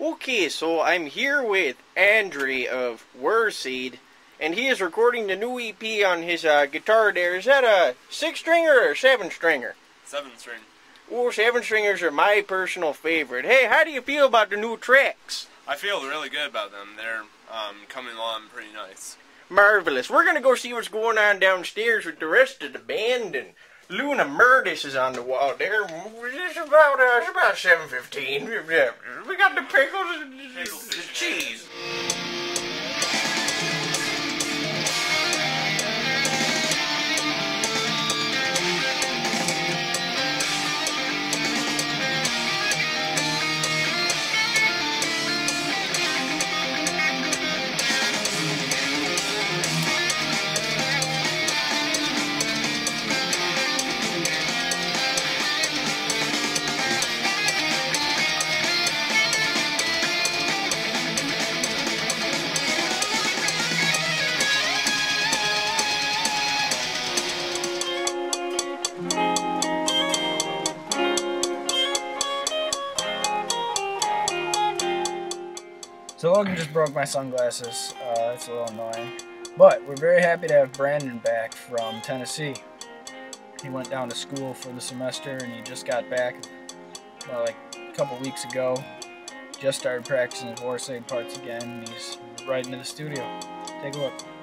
Okay, so I'm here with Andre of Warseid, and he is recording the new EP on his uh, guitar there. Is that a six stringer or a seven stringer? Seven string. Oh, seven stringers are my personal favorite. Hey, how do you feel about the new tracks? I feel really good about them. They're um, coming along pretty nice. Marvelous. We're gonna go see what's going on downstairs with the rest of the band, and Luna Mortis is on the wall there. It's about uh, it's about seven fifteen. We got the pickles and the cheese. So Logan just broke my sunglasses. Uh, that's a little annoying. But we're very happy to have Brandon back from Tennessee. He went down to school for the semester and he just got back well, like a couple weeks ago. Just started practicing his Warseid parts again and he's right into the studio. Take a look.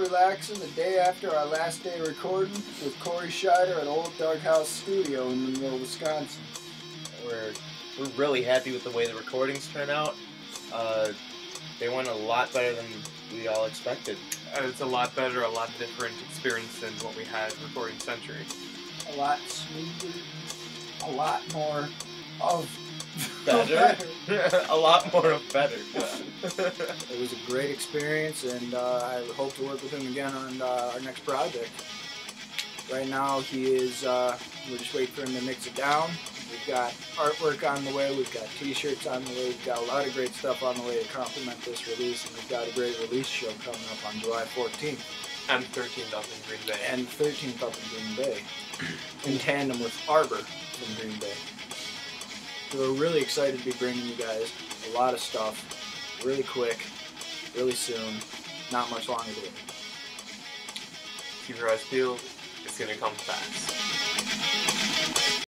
Relaxing the day after our last day recording with Cory Scheider at Old Dark House Studio in Monroe, Wisconsin. We're we're really happy with the way the recordings turn out. Uh, they went a lot better than we all expected. Uh, it's a lot better, a lot different experience than what we had recording Century. A lot smoother, a lot more of Better, a lot more of better. It was a great experience, and uh, I hope to work with him again on uh, our next project. Right now, he is. Uh, we're just waiting for him to mix it down. We've got artwork on the way. We've got T-shirts on the way. We've got a lot of great stuff on the way to complement this release, and we've got a great release show coming up on July 14th And 13th up in Green Bay. and 13th up in Green Bay, in tandem with Arbor from Green Bay. So we're really excited to be bringing you guys a lot of stuff, really quick, really soon, not much longer to. Keep your eyes peeled. It's gonna come fast.